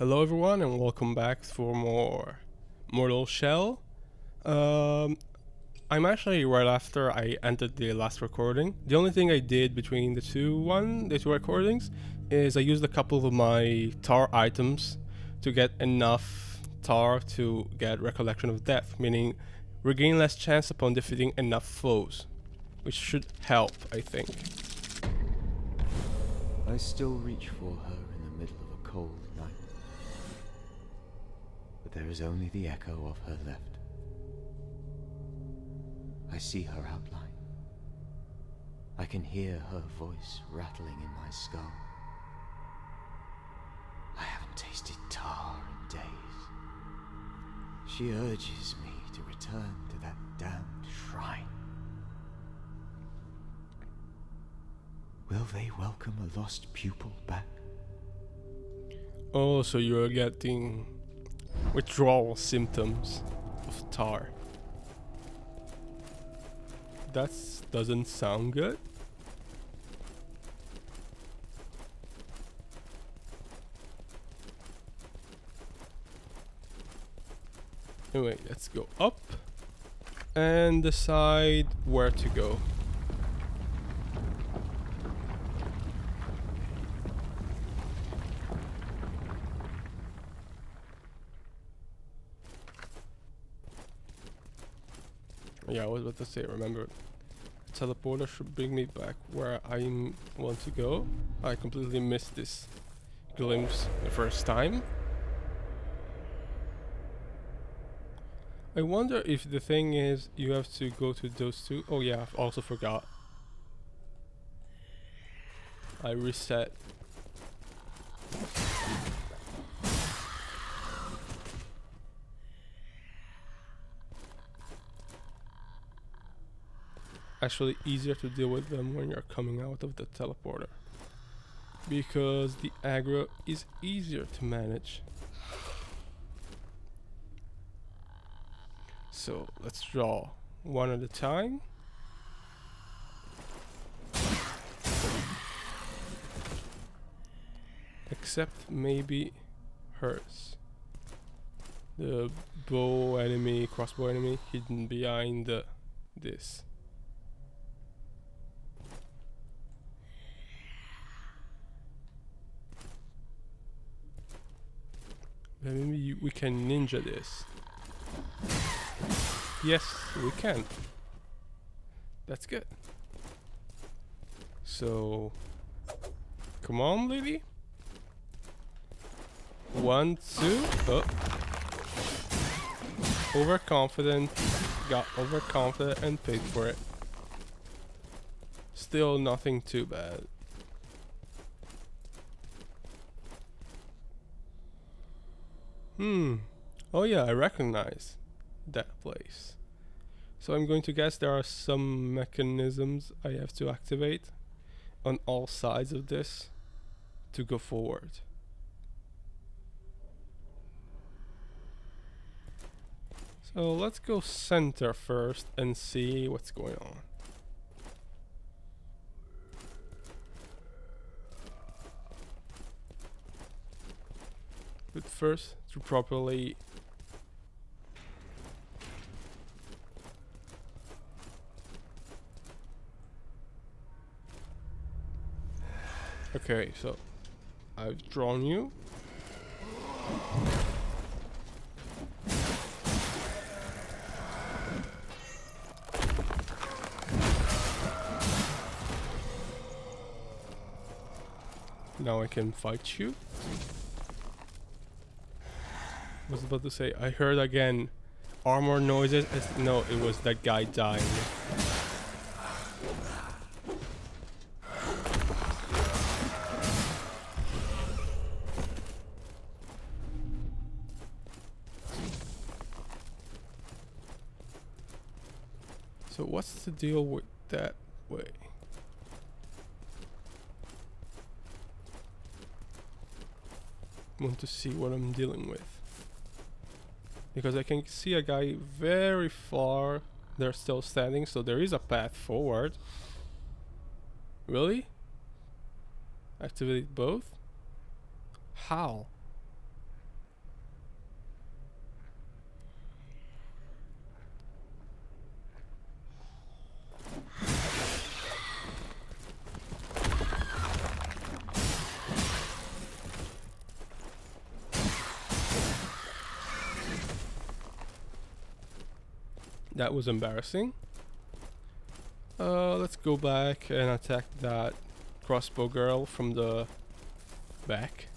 Hello everyone and welcome back for more Mortal Shell. Um, I'm actually right after I ended the last recording. The only thing I did between the two one, the two recordings, is I used a couple of my tar items to get enough tar to get Recollection of Death, meaning regain less chance upon defeating enough foes, which should help, I think. I still reach for her in the middle of a cold. But there is only the echo of her left. I see her outline. I can hear her voice rattling in my skull. I haven't tasted tar in days. She urges me to return to that damned shrine. Will they welcome a lost pupil back? Oh, so you're getting withdrawal symptoms of tar. That doesn't sound good. Anyway, let's go up and decide where to go. Yeah, I was about to say, remember, teleporter should bring me back where I want to go. I completely missed this glimpse the first time. I wonder if the thing is you have to go to those two. Oh yeah, I also forgot. I reset. Actually easier to deal with them when you're coming out of the teleporter. Because the aggro is easier to manage. So let's draw one at a time. Except maybe hers. The bow enemy, crossbow enemy hidden behind this. Maybe we can ninja this. Yes, we can. That's good. So, come on, lady. One, two, oh. Overconfident, got overconfident and paid for it. Still nothing too bad. Hmm. Oh yeah, I recognize that place. So I'm going to guess there are some mechanisms I have to activate on all sides of this to go forward. So let's go center first and see what's going on. But first, to properly Okay, so I've drawn you. Now I can fight you. Was about to say, I heard again armor noises. It's- no, it was that guy dying. So what's the deal with that way? Want to see what I'm dealing with. Because I can see a guy very far. They're still standing, so there is a path forward. Really? Activate both? How? That was embarrassing. Uh, let's go back and attack that crossbow girl from the back.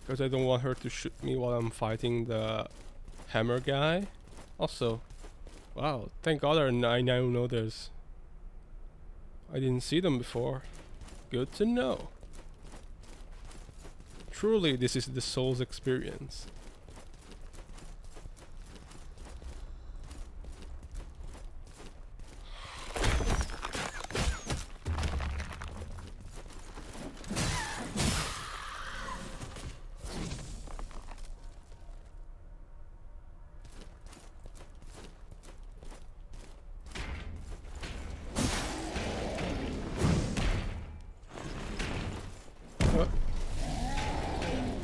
Because I don't want her to shoot me while I'm fighting the hammer guy. Also, wow, thank god I now know there's... I didn't see them before. Good to know. Truly, this is the Souls experience.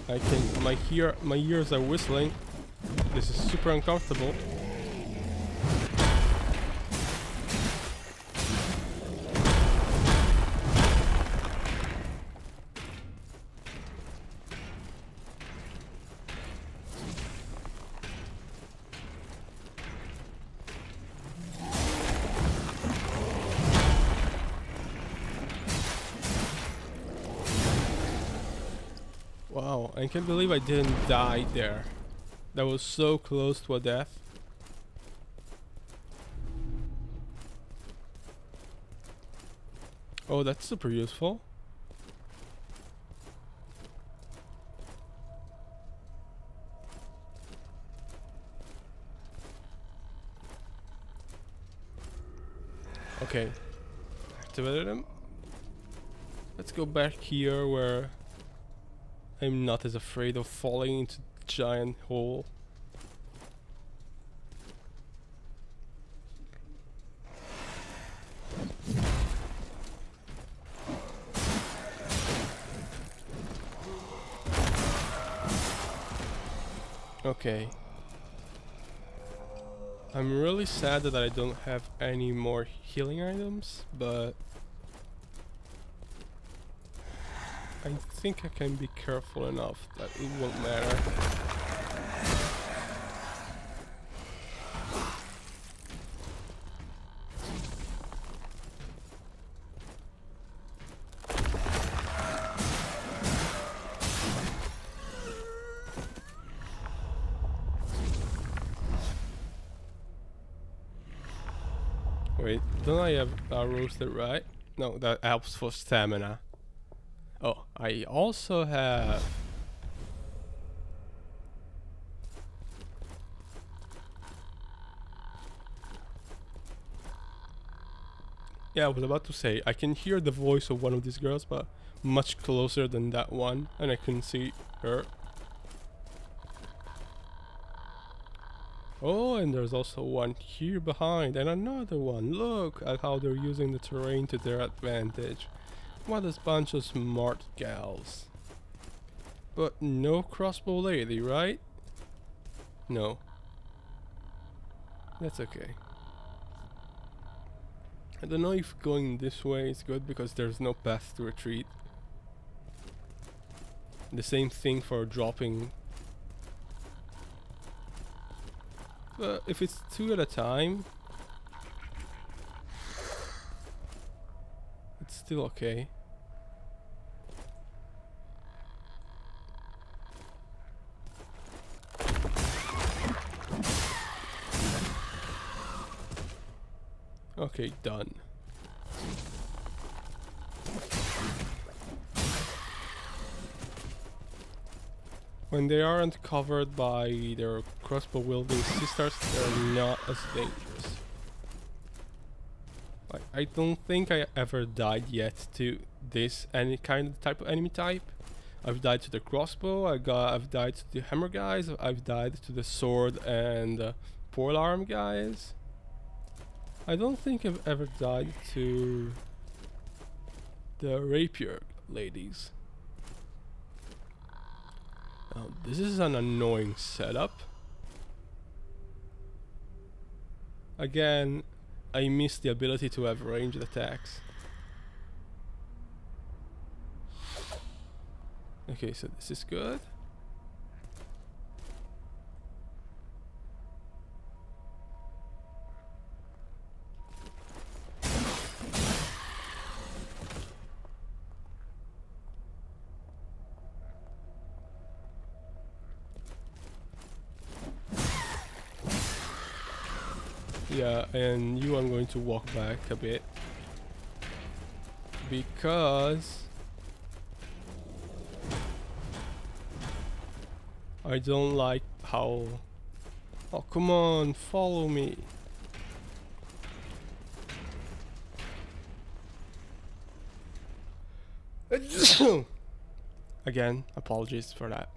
I can my my ears are whistling. This is super uncomfortable. Can't believe I didn't die there. That was so close to a death. Oh, that's super useful. Okay, activated him. Let's go back here where I'm not as afraid of falling into giant hole. Okay. I'm really sad that I don't have any more healing items, but I think I can be careful enough that it won't matter. Wait, don't I have uh, roasted rat? No, that helps for stamina. Oh, I also have... Yeah, I was about to say, I can hear the voice of one of these girls, but much closer than that one, and I can see her. Oh, and there's also one here behind, and another one. Look at how they're using the terrain to their advantage. What a bunch of smart gals. But no crossbow lady, right? No. That's okay. I don't know if going this way is good because there's no path to retreat. The same thing for dropping. But if it's two at a time, it's still okay. Okay, done. When they aren't covered by their crossbow wielding sisters, they're not as dangerous. Like, I don't think I ever died yet to this any kind of type of enemy type. I've died to the crossbow, I got, I've died to the hammer guys, I've died to the sword and uh, pole arm guys. I don't think I've ever died to the rapier ladies. Now, this is an annoying setup. Again, I miss the ability to have ranged attacks. Okay, so this is good. Yeah, and you I'm going to walk back a bit. Because... I don't like how... Oh, come on, follow me. Again, apologies for that.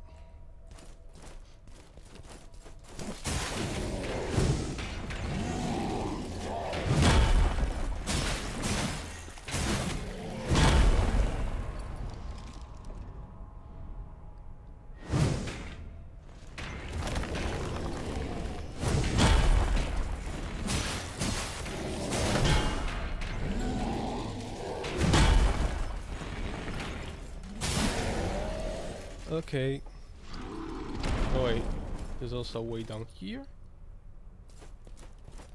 Okay. Oh wait, there's also a way down here.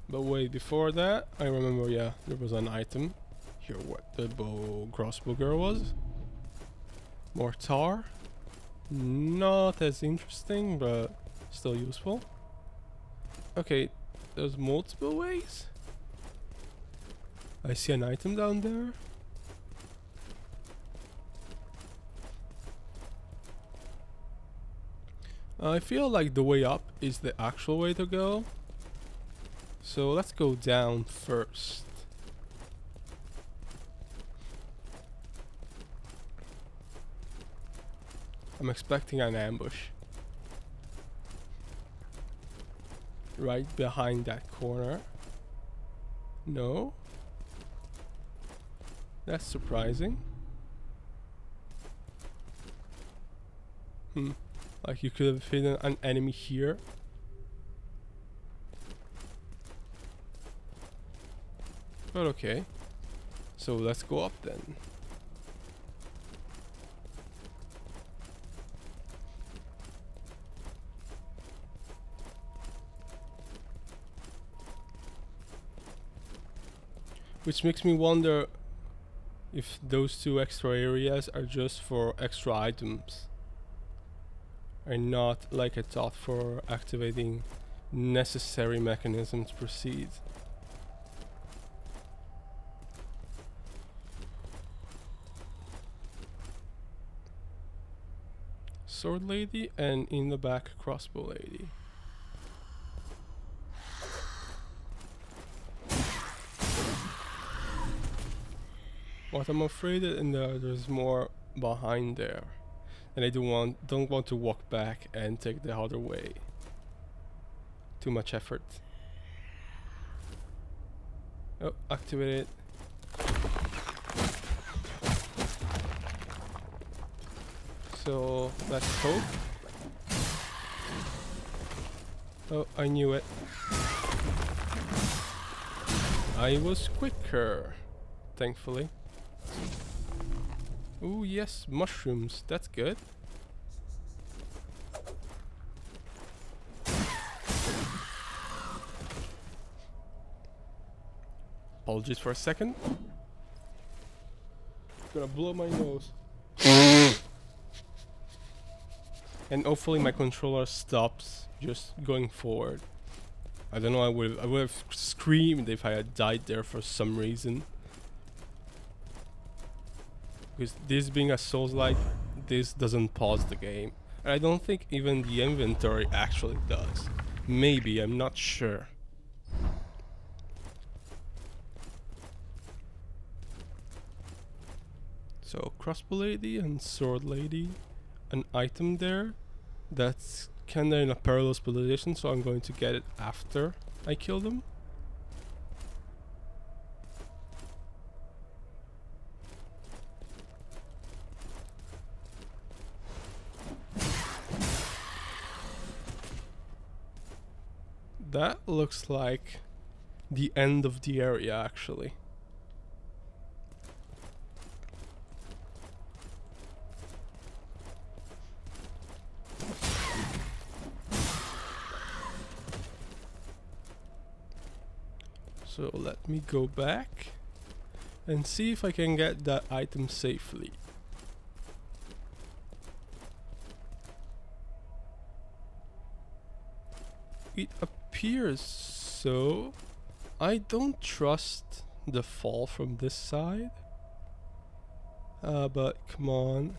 But wait, before that, I remember, yeah, there was an item. Here, what the bow crossbow girl was. Mortar. Not as interesting, but still useful. Okay, there's multiple ways. I see an item down there. I feel like the way up is the actual way to go. So let's go down first. I'm expecting an ambush. Right behind that corner. No? That's surprising. Hmm. Like you could have hidden an enemy here. But okay. So let's go up then. Which makes me wonder if those two extra areas are just for extra items and not like a thought for activating necessary mechanism to proceed. Sword lady and in the back crossbow lady. What I'm afraid that in there there's more behind there and I don't want don't want to walk back and take the other way. Too much effort. Oh, activate it. So let's hope. Oh, I knew it. I was quicker, thankfully. Oh yes, mushrooms. That's good. Apologies for a second. Gonna blow my nose. and hopefully my controller stops just going forward. I don't know, I would I would have screamed if I had died there for some reason. Because this being a Souls-like, this doesn't pause the game. And I don't think even the inventory actually does. Maybe, I'm not sure. So, crossbow lady and sword lady. An item there that's kinda in a parallel position, so I'm going to get it after I kill them. That looks like the end of the area actually. So let me go back and see if I can get that item safely. It appears so. I don't trust the fall from this side. Uh, but come on.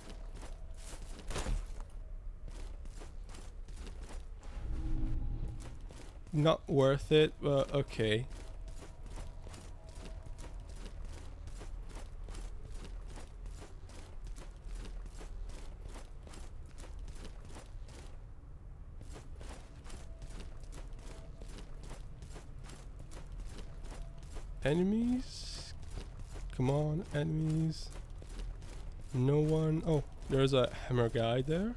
Not worth it, but okay. Enemies? Come on, enemies. No one. Oh, there's a hammer guy there.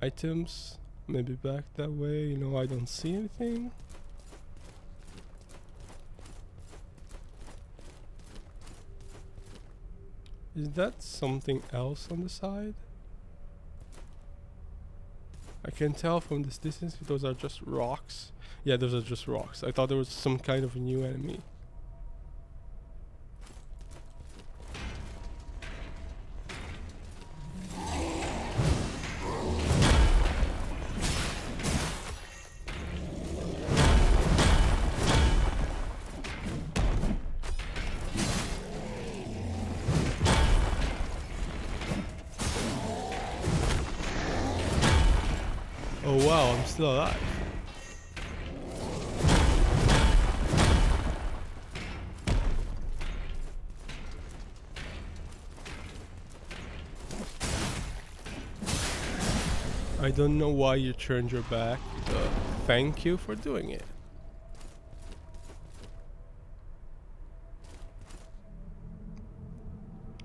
Items. Maybe back that way. You know, I don't see anything. Is that something else on the side? I can tell from this distance those are just rocks. Yeah, those are just rocks. I thought there was some kind of a new enemy. Don't know why you turned your back, but thank you for doing it.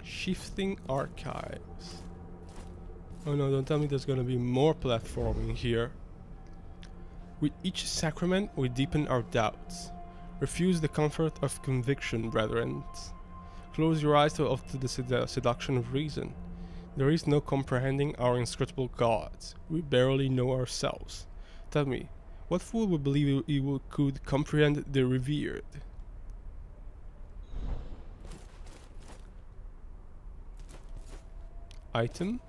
Shifting archives. Oh no, don't tell me there's gonna be more platforming here. With each sacrament, we deepen our doubts. Refuse the comfort of conviction, brethren. Close your eyes to, to the sed- seduction of reason. There is no comprehending our inscrutable gods. We barely know ourselves. Tell me, what fool would believe he could comprehend the revered? Item?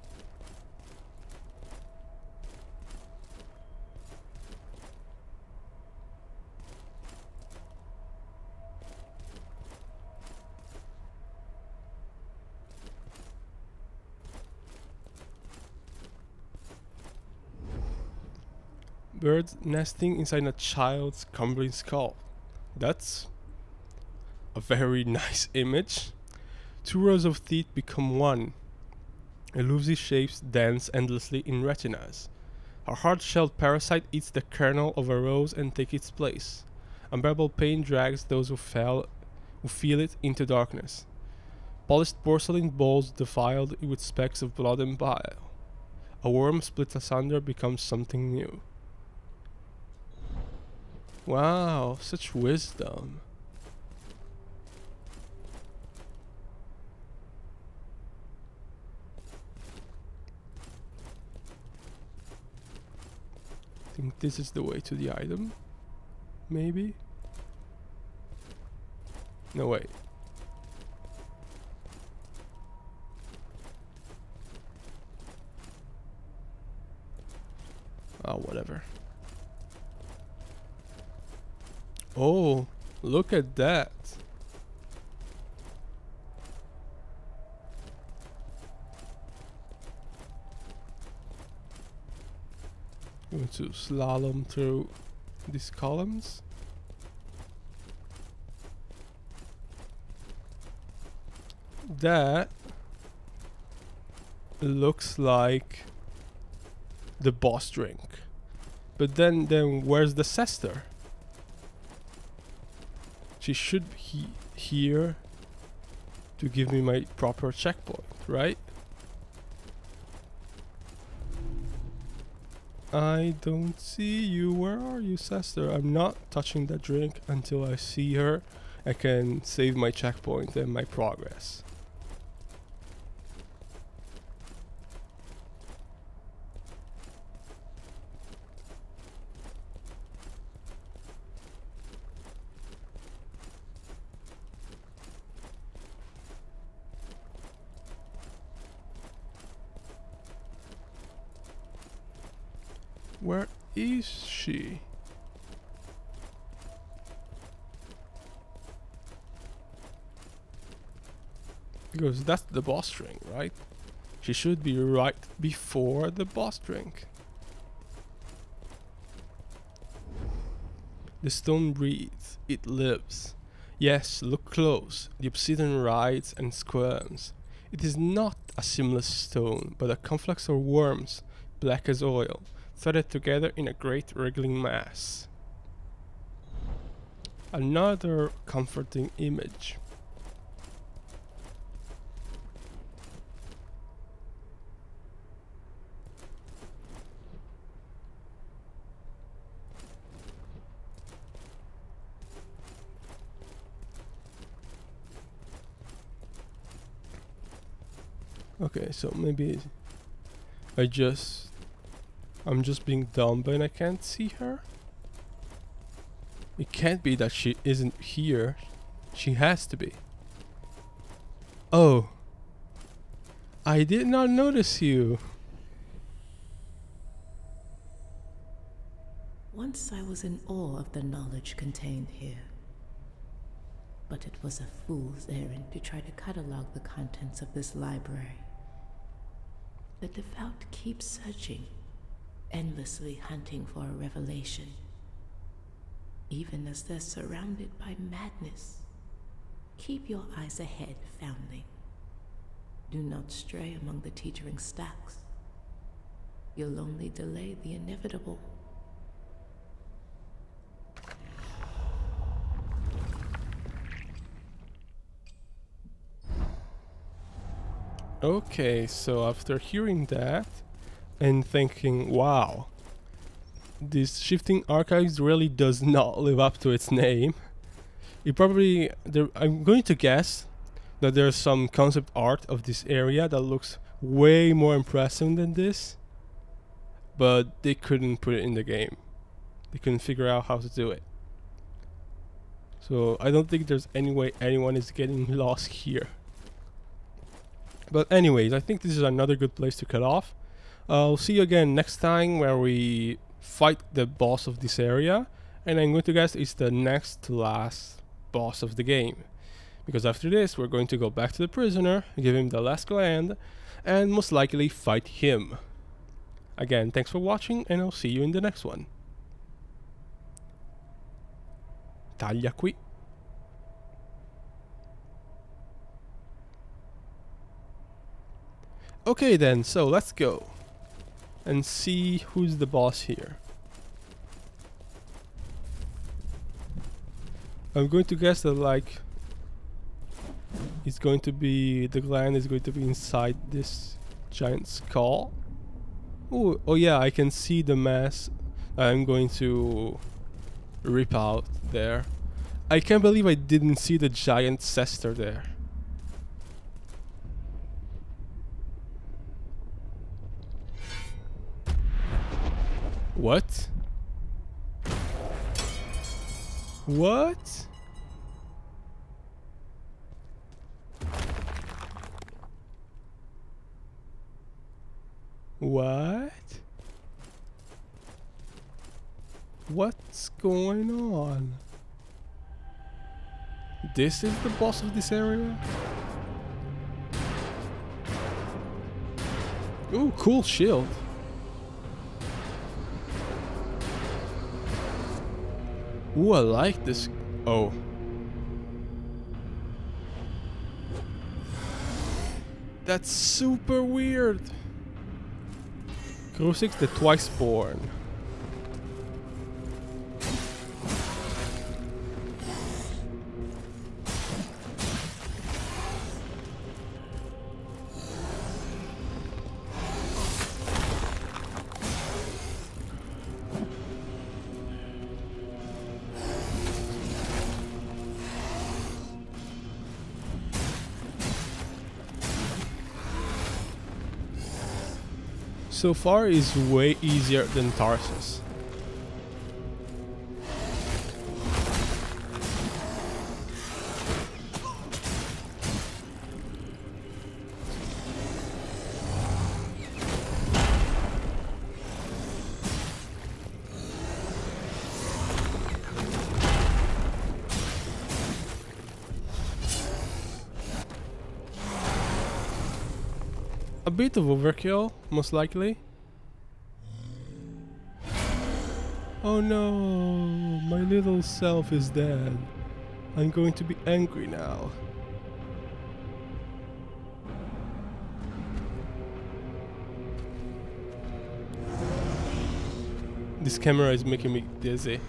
Birds nesting inside a child's crumbling skull. That's a very nice image. Two rows of teeth become one. Elusive shapes dance endlessly in retinas. A hard-shelled parasite eats the kernel of a rose and takes its place. Unbearable pain drags those who fell, who feel it into darkness. Polished porcelain bowls defiled with specks of blood and bile. A worm split asunder becomes something new. Wow, such wisdom. I think this is the way to the item. Maybe? No, wait. Oh, whatever. Oh, look at that. Going to slalom through these columns. That looks like the boss drink. But then then where's the Sester? She should be here to give me my proper checkpoint, right? I don't see you. Where are you, Sester? I'm not touching that drink until I see her. I can save my checkpoint and my progress. is she? Because that's the boss drink, right? She should be right before the boss drink. The stone breathes, it lives. Yes, look close. The obsidian writhes and squirms. It is not a seamless stone, but a conflux of worms, black as oil, threaded together in a great wriggling mass. Another comforting image. Okay, so maybe I just I'm just being dumb and I can't see her. It can't be that she isn't here. She has to be. Oh. I did not notice you. Once I was in awe of the knowledge contained here. But it was a fool's errand to try to catalog the contents of this library. The devout keep searching, endlessly hunting for a revelation, even as they're surrounded by madness. Keep your eyes ahead, foundling. Do not stray among the teetering stacks. You'll only delay the inevitable. Okay, so after hearing that and thinking, wow, this Shifting Archives really does not live up to its name. It probably, there, I'm going to guess that there's some concept art of this area that looks way more impressive than this, but they couldn't put it in the game. They couldn't figure out how to do it. So I don't think there's any way anyone is getting lost here. But anyways, I think this is another good place to cut off. I'll see you again next time where we fight the boss of this area. And I'm going to guess it's the next to last boss of the game. Because after this, we're going to go back to the prisoner, give him the last gland, and most likely fight him. Again, thanks for watching, and I'll see you in the next one. Taglia qui. Okay then, so let's go and see who's the boss here. I'm going to guess that like it's going to be the gland is going to be inside this giant skull. Oh, oh yeah, I can see the mass I'm going to rip out there. I can't believe I didn't see the giant Sester there. What? What? What? What's going on? This is the boss of this area? Ooh, cool shield. Ooh, I like this. Oh. That's super weird. Crucix the Twice Born. So far is way easier than Tarsus. A bit of overkill, most likely. Oh no, my little self is dead. I'm going to be angry now. This camera is making me dizzy.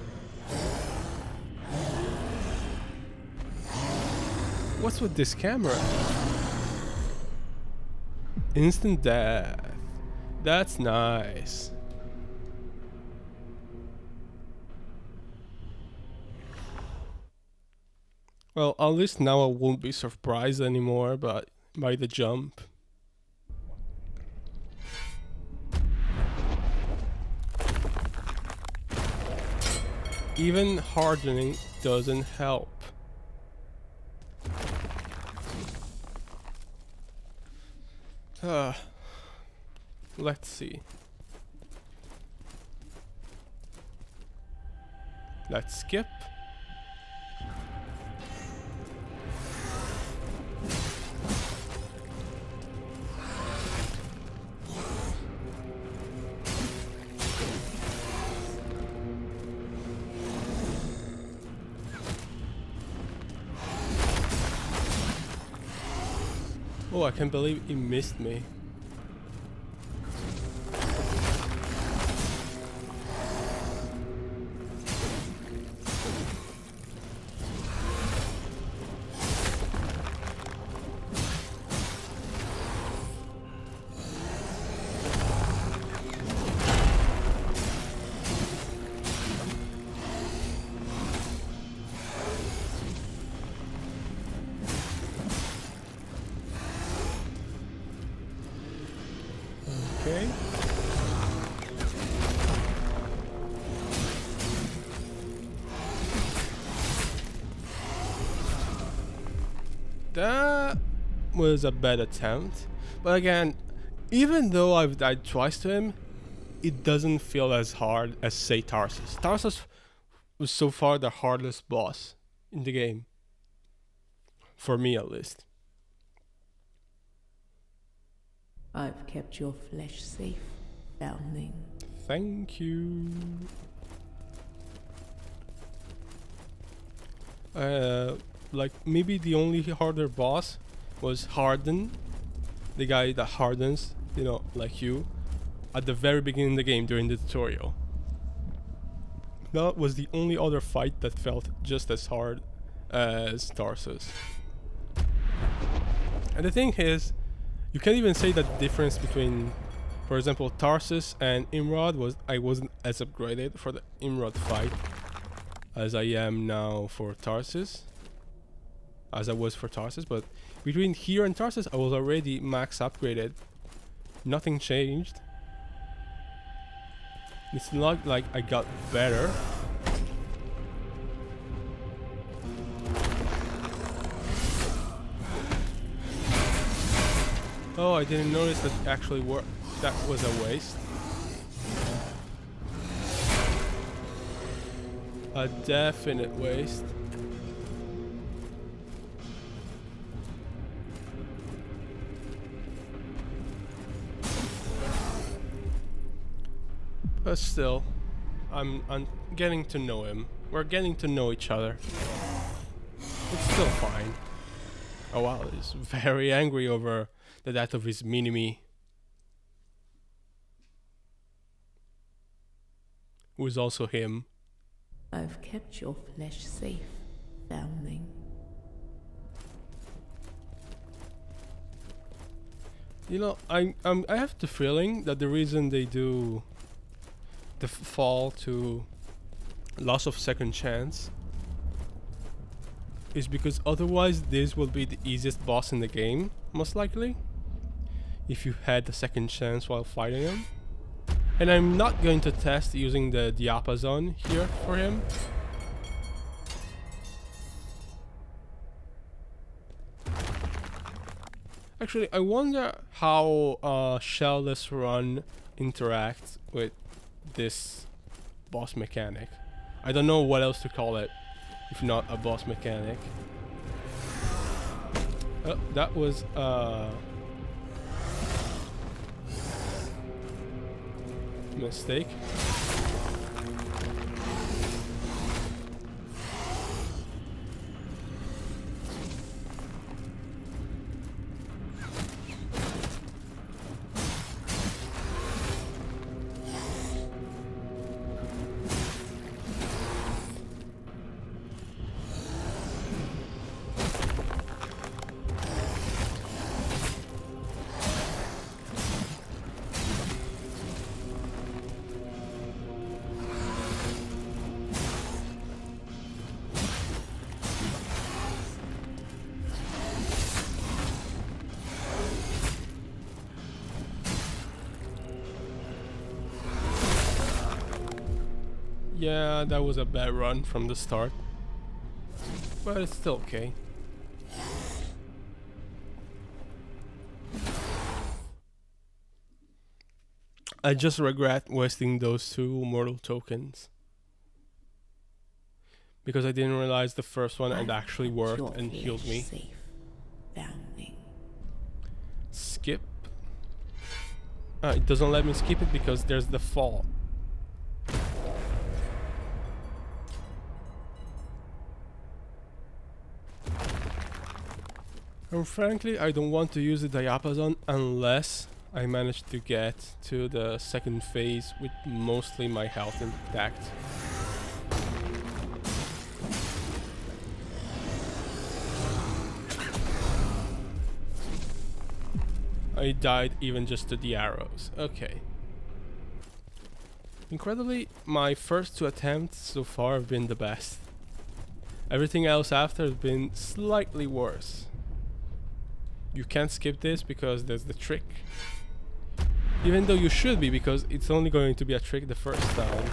What's with this camera? Instant death. That's nice. Well, at least now I won't be surprised anymore but by the jump. Even hardening doesn't help. Uh, let's see. Let's skip. Can't believe he missed me. That was a bad attempt. But again, even though I've died twice to him, it doesn't feel as hard as say Tarsus. Tarsus was so far the hardest boss in the game. For me at least. I've kept your flesh safe, foundling. Thank you. Uh, like maybe the only harder boss was Harden, the guy that hardens, you know, like you, at the very beginning of the game during the tutorial. That was the only other fight that felt just as hard as Tarsus. And the thing is, you can't even say that the difference between, for example, Tarsus and Imrod was I wasn't as upgraded for the Imrod fight as I am now for Tarsus, as I was for Tarsus. But between here and Tarsus, I was already max upgraded. Nothing changed. It's not like I got better. Oh, I didn't notice that actually worked. That was a waste. A definite waste. But still, I'm, I'm getting to know him. We're getting to know each other. It's still fine. Oh wow, he's very angry over the death of his mini-me. Who is also him. I've kept your flesh safe, foundling. You know, I um, I have the feeling that the reason they do the fall to loss of second chance is because otherwise this will be the easiest boss in the game, most likely. If you had the second chance while fighting him. And I'm not going to test using the diapason here for him. Actually, I wonder how uh, Shellless Run interacts with this boss mechanic. I don't know what else to call it, if not a boss mechanic. Oh, that was, uh... Mistake. That was a bad run from the start. But it's still okay. I just regret wasting those two mortal tokens. Because I didn't realize the first one had actually worked and healed me. Skip. Ah, it doesn't let me skip it because there's the fall. And frankly, I don't want to use the diapason unless I manage to get to the second phase with mostly my health intact. I died even just to the arrows. Okay. Incredibly, my first two attempts so far have been the best. Everything else after has been slightly worse. You can't skip this because there's the trick. Even though you should be because it's only going to be a trick the first time.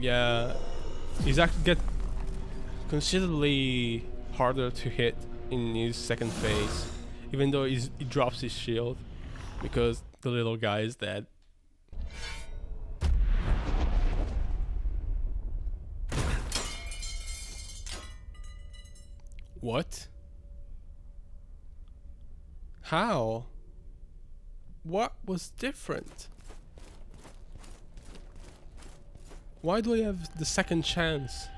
Yeah, he's actually get considerably harder to hit in his second phase, even though he drops his shield because the little guy is dead. What? How? What was different? Why do I have the second chance?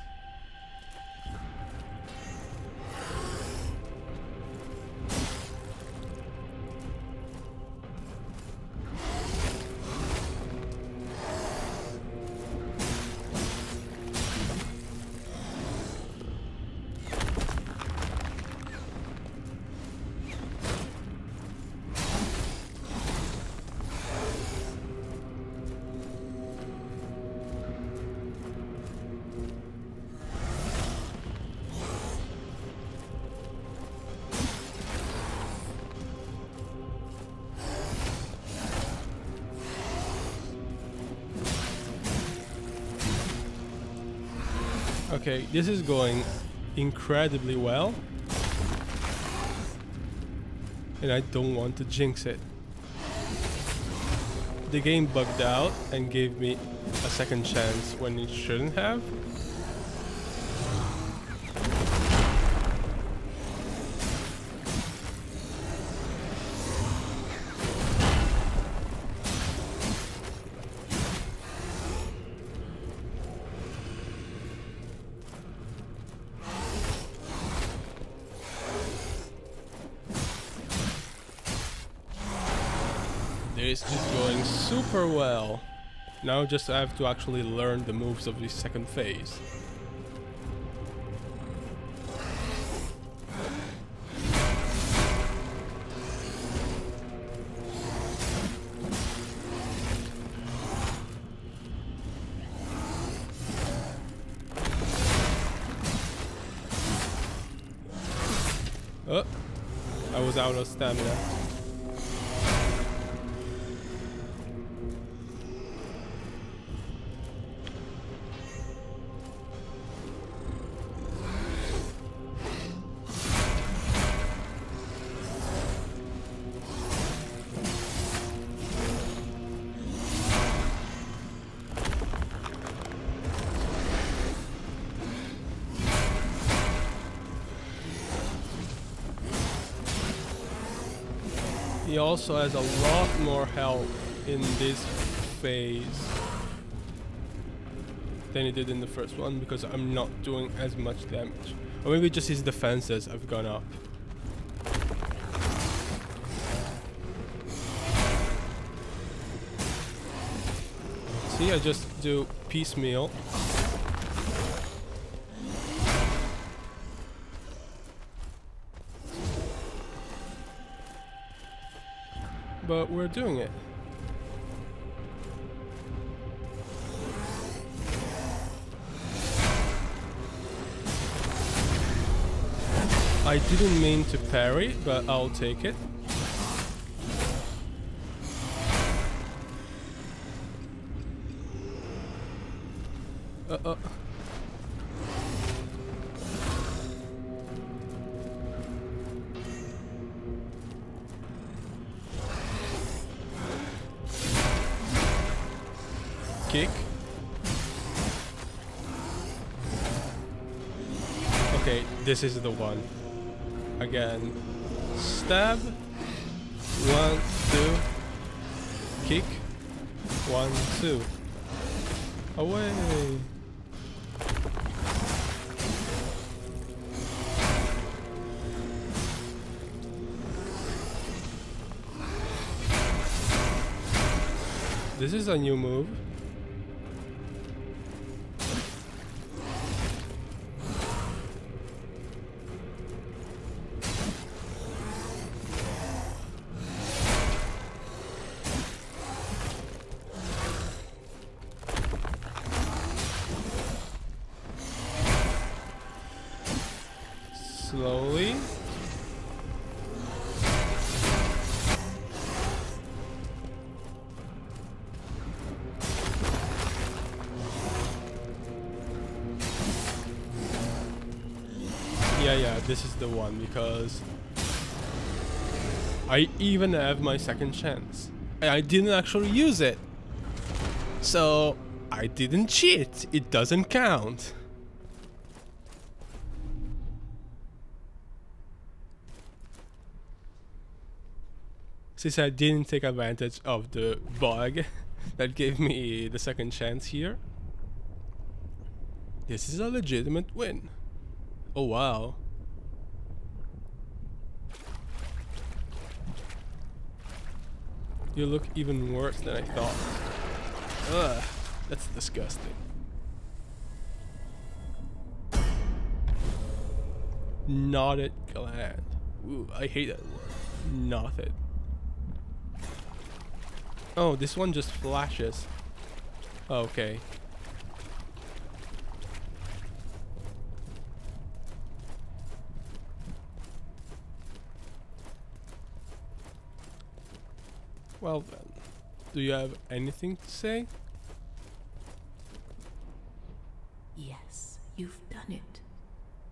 Okay, this is going incredibly well. And I don't want to jinx it. The game bugged out and gave me a second chance when it shouldn't have. Super well. Now just I have to actually learn the moves of the second phase. Oh, I was out of stamina. He also has a lot more health in this phase than he did in the first one because I'm not doing as much damage. Or maybe just his defenses have gone up. See, I just do piecemeal. But we're doing it. I didn't mean to parry, but I'll take it. Kick. Okay, this is the one. Again. Stab. One, two. Kick. One, two. Away. This is a new move. The one because I even have my second chance. I didn't actually use it. So I didn't cheat. It doesn't count. Since I didn't take advantage of the bug that gave me the second chance here. This is a legitimate win. Oh wow. You look even worse than I thought. Ugh, that's disgusting. Knotted gland. Ooh, I hate that word. Knotted. Oh, this one just flashes. Okay. Well then, do you have anything to say? Yes, you've done it.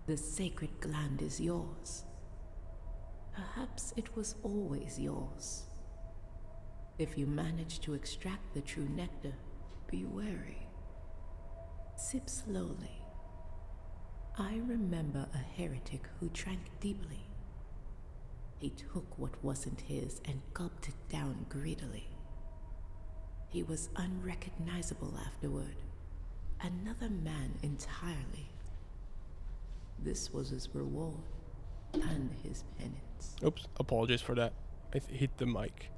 The sacred gland is yours. Perhaps it was always yours. If you manage to extract the true nectar, be wary. Sip slowly. I remember a heretic who drank deeply. He took what wasn't his and gulped it down greedily. He was unrecognizable afterward, another man entirely. This was his reward and his penance. Oops, apologies for that. I th- hit the mic.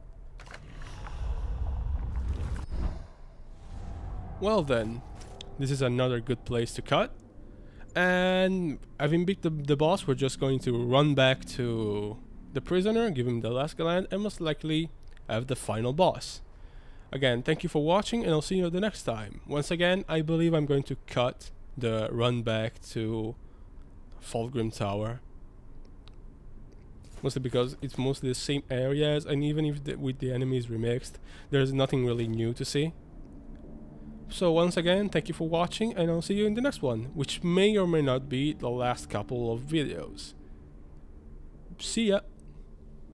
Well then, this is another good place to cut. And having beat the, the boss, we're just going to run back to the prisoner, give him the last gland, and most likely have the final boss. Again, thank you for watching, and I'll see you the next time. Once again, I believe I'm going to cut the run back to Fallgrim Tower. Mostly because it's mostly the same areas, and even if the, with the enemies remixed, there's nothing really new to see. So once again, thank you for watching, and I'll see you in the next one, which may or may not be the last couple of videos. See ya!